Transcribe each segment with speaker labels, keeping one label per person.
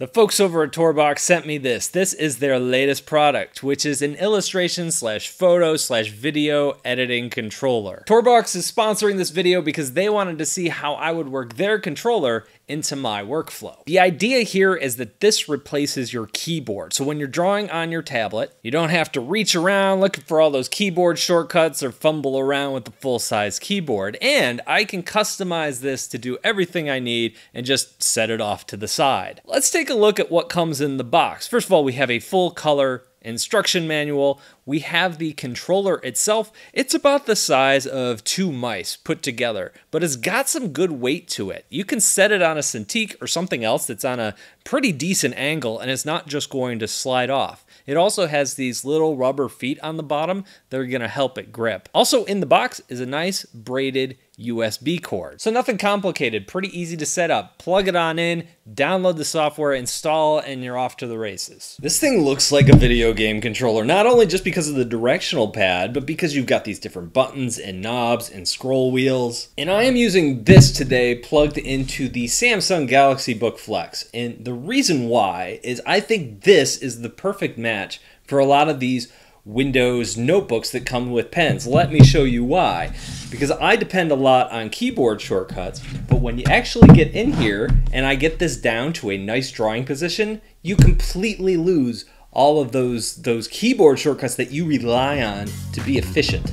Speaker 1: The folks over at Tourbox sent me this. This is their latest product, which is an illustration slash photo slash video editing controller. Tourbox is sponsoring this video because they wanted to see how I would work their controller into my workflow. The idea here is that this replaces your keyboard. So when you're drawing on your tablet, you don't have to reach around looking for all those keyboard shortcuts or fumble around with the full-size keyboard. And I can customize this to do everything I need and just set it off to the side. Let's take a look at what comes in the box. First of all, we have a full color instruction manual. We have the controller itself. It's about the size of two mice put together, but it's got some good weight to it. You can set it on a Cintiq or something else that's on a pretty decent angle and it's not just going to slide off. It also has these little rubber feet on the bottom that are going to help it grip. Also in the box is a nice braided USB cord. So nothing complicated, pretty easy to set up. Plug it on in, download the software, install, and you're off to the races. This thing looks like a video game controller, not only just because of the directional pad, but because you've got these different buttons and knobs and scroll wheels. And I am using this today plugged into the Samsung Galaxy Book Flex. And the reason why is I think this is the perfect match for a lot of these Windows notebooks that come with pens. Let me show you why. Because I depend a lot on keyboard shortcuts, but when you actually get in here and I get this down to a nice drawing position, you completely lose all of those, those keyboard shortcuts that you rely on to be efficient.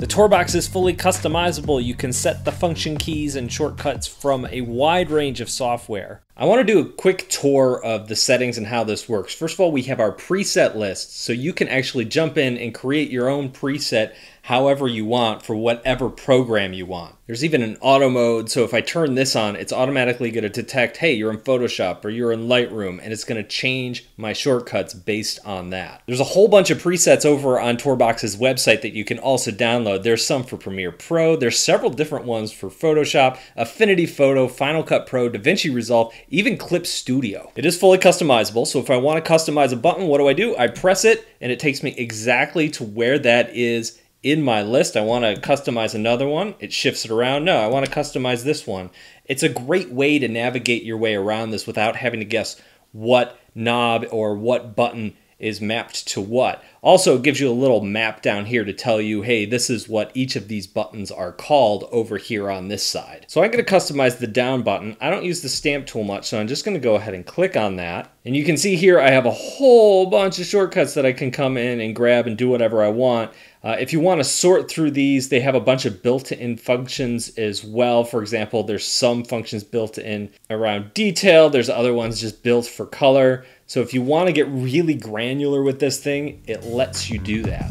Speaker 1: The Tourbox is fully customizable. You can set the function keys and shortcuts from a wide range of software. I want to do a quick tour of the settings and how this works. First of all, we have our preset list, so you can actually jump in and create your own preset however you want for whatever program you want. There's even an auto mode, so if I turn this on, it's automatically going to detect, hey, you're in Photoshop or you're in Lightroom, and it's going to change my shortcuts based on that. There's a whole bunch of presets over on Tourbox's website that you can also download. There's some for Premiere Pro, there's several different ones for Photoshop, Affinity Photo, Final Cut Pro, DaVinci Resolve, even Clip Studio. It is fully customizable, so if I want to customize a button, what do I do? I press it, and it takes me exactly to where that is in my list. I want to customize another one. It shifts it around. No, I want to customize this one. It's a great way to navigate your way around this without having to guess what knob or what button is mapped to what. Also, gives you a little map down here to tell you, hey, this is what each of these buttons are called over here on this side. So I'm going to customize the down button. I don't use the stamp tool much, so I'm just going to go ahead and click on that. And you can see here I have a whole bunch of shortcuts that I can come in and grab and do whatever I want. Uh, if you want to sort through these, they have a bunch of built-in functions as well. For example, there's some functions built in around detail. There's other ones just built for color. So if you want to get really granular with this thing, it lets you do that.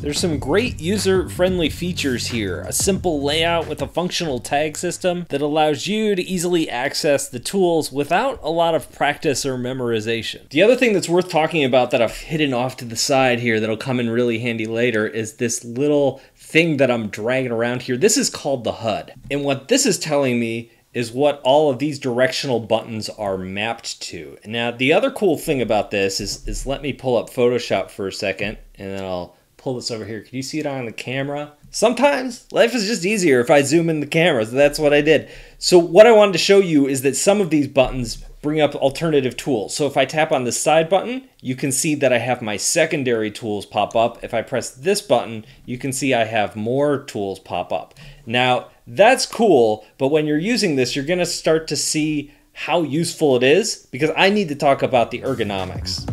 Speaker 1: There's some great user-friendly features here. A simple layout with a functional tag system that allows you to easily access the tools without a lot of practice or memorization. The other thing that's worth talking about that I've hidden off to the side here that'll come in really handy later is this little thing that I'm dragging around here. This is called the HUD. And what this is telling me is what all of these directional buttons are mapped to. Now, the other cool thing about this is, is let me pull up Photoshop for a second and then I'll pull this over here. Can you see it on the camera? Sometimes life is just easier if I zoom in the camera, so that's what I did. So what I wanted to show you is that some of these buttons bring up alternative tools. So if I tap on the side button, you can see that I have my secondary tools pop up. If I press this button, you can see I have more tools pop up. Now, that's cool, but when you're using this, you're gonna start to see how useful it is because I need to talk about the ergonomics.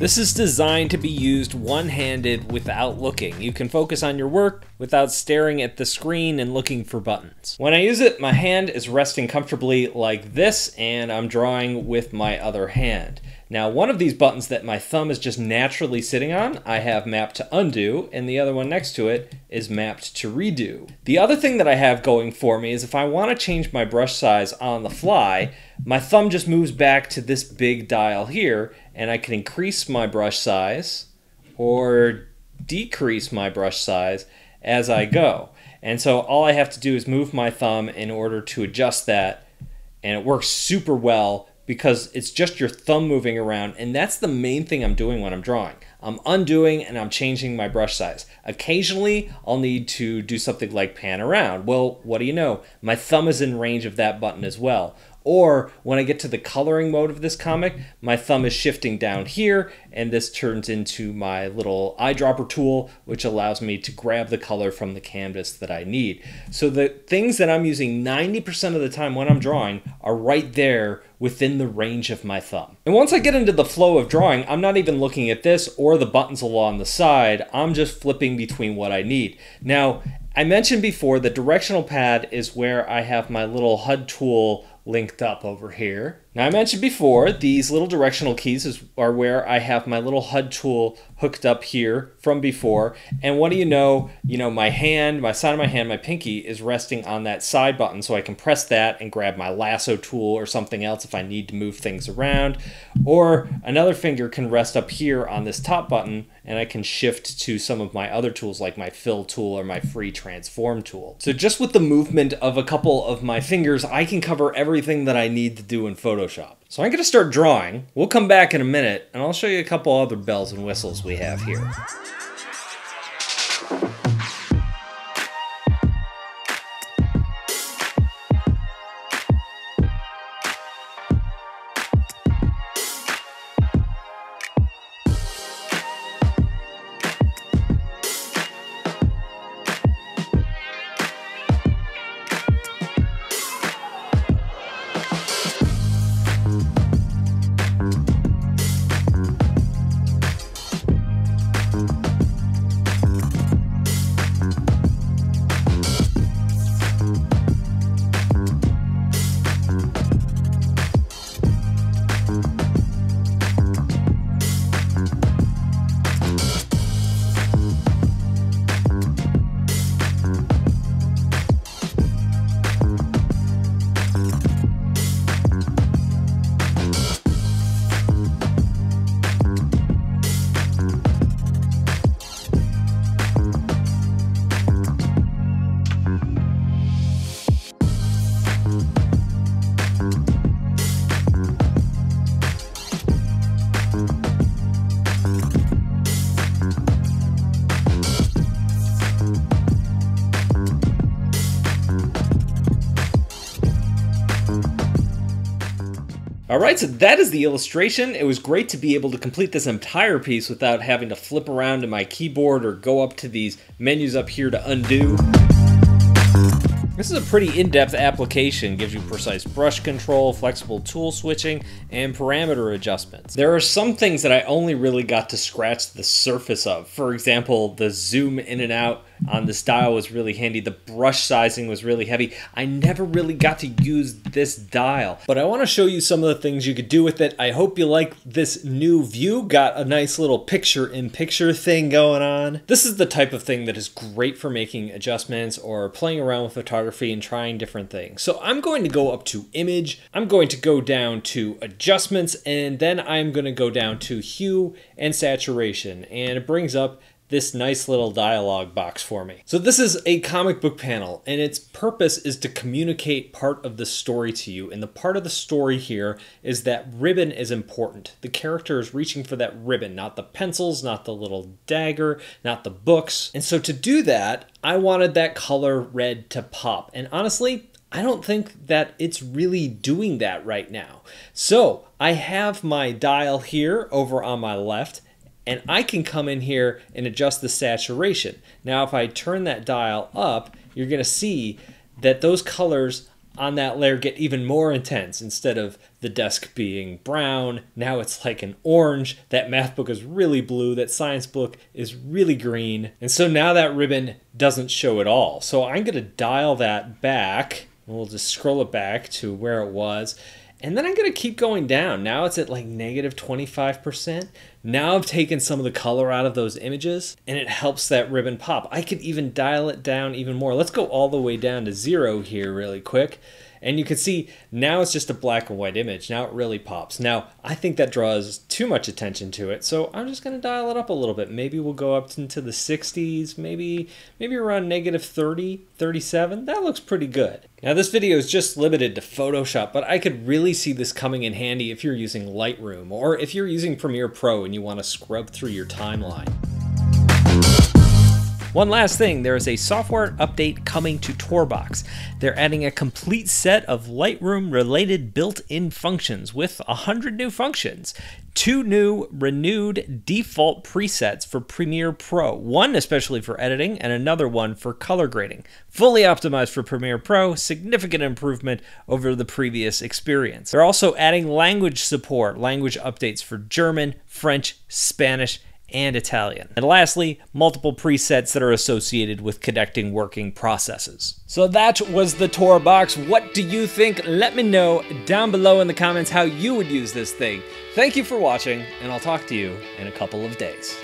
Speaker 1: This is designed to be used one-handed without looking. You can focus on your work without staring at the screen and looking for buttons. When I use it, my hand is resting comfortably like this and I'm drawing with my other hand. Now, one of these buttons that my thumb is just naturally sitting on, I have mapped to undo, and the other one next to it is mapped to redo. The other thing that I have going for me is if I want to change my brush size on the fly, my thumb just moves back to this big dial here, and I can increase my brush size or decrease my brush size as I go. And so all I have to do is move my thumb in order to adjust that, and it works super well because it's just your thumb moving around, and that's the main thing I'm doing when I'm drawing. I'm undoing and I'm changing my brush size. Occasionally, I'll need to do something like pan around. Well, what do you know? My thumb is in range of that button as well. Or when I get to the coloring mode of this comic, my thumb is shifting down here, and this turns into my little eyedropper tool, which allows me to grab the color from the canvas that I need. So the things that I'm using 90% of the time when I'm drawing are right there within the range of my thumb. And once I get into the flow of drawing, I'm not even looking at this or the buttons along the side, I'm just flipping between what I need. Now, I mentioned before the directional pad is where I have my little HUD tool linked up over here. Now I mentioned before, these little directional keys is, are where I have my little HUD tool hooked up here from before. And what do you know, you know, my hand, my side of my hand, my pinky is resting on that side button so I can press that and grab my lasso tool or something else if I need to move things around. Or another finger can rest up here on this top button and I can shift to some of my other tools like my fill tool or my free transform tool. So just with the movement of a couple of my fingers, I can cover everything that I need to do in Photoshop. So I'm gonna start drawing. We'll come back in a minute and I'll show you a couple other bells and whistles we have here. All right, so that is the illustration. It was great to be able to complete this entire piece without having to flip around to my keyboard or go up to these menus up here to undo. This is a pretty in-depth application, gives you precise brush control, flexible tool switching, and parameter adjustments. There are some things that I only really got to scratch the surface of. For example, the zoom in and out on this dial was really handy. The brush sizing was really heavy. I never really got to use this dial, but I want to show you some of the things you could do with it. I hope you like this new view. Got a nice little picture-in-picture thing going on. This is the type of thing that is great for making adjustments or playing around with photography and trying different things. So I'm going to go up to image. I'm going to go down to adjustments and then I'm going to go down to hue and saturation and it brings up this nice little dialog box for me. So this is a comic book panel and its purpose is to communicate part of the story to you. And the part of the story here is that ribbon is important. The character is reaching for that ribbon, not the pencils, not the little dagger, not the books. And so to do that, I wanted that color red to pop. And honestly, I don't think that it's really doing that right now. So I have my dial here over on my left and I can come in here and adjust the saturation. Now if I turn that dial up, you're going to see that those colors on that layer get even more intense. Instead of the desk being brown, now it's like an orange. That math book is really blue. That science book is really green. And so now that ribbon doesn't show at all. So I'm going to dial that back. We'll just scroll it back to where it was. And then I'm going to keep going down. Now it's at like negative 25%. Now I've taken some of the color out of those images and it helps that ribbon pop. I could even dial it down even more. Let's go all the way down to zero here really quick. And you can see now it's just a black and white image. Now it really pops. Now, I think that draws too much attention to it, so I'm just going to dial it up a little bit. Maybe we'll go up into the 60s, maybe maybe around negative 30, 37. That looks pretty good. Now this video is just limited to Photoshop, but I could really see this coming in handy if you're using Lightroom or if you're using Premiere Pro and you want to scrub through your timeline. One last thing, there is a software update coming to Tourbox. They're adding a complete set of Lightroom related built-in functions with 100 new functions. Two new renewed default presets for Premiere Pro, one especially for editing and another one for color grading. Fully optimized for Premiere Pro, significant improvement over the previous experience. They're also adding language support, language updates for German, French, Spanish, and Italian. And lastly, multiple presets that are associated with connecting working processes. So that was the Tourbox. What do you think? Let me know down below in the comments how you would use this thing. Thank you for watching, and I'll talk to you in a couple of days.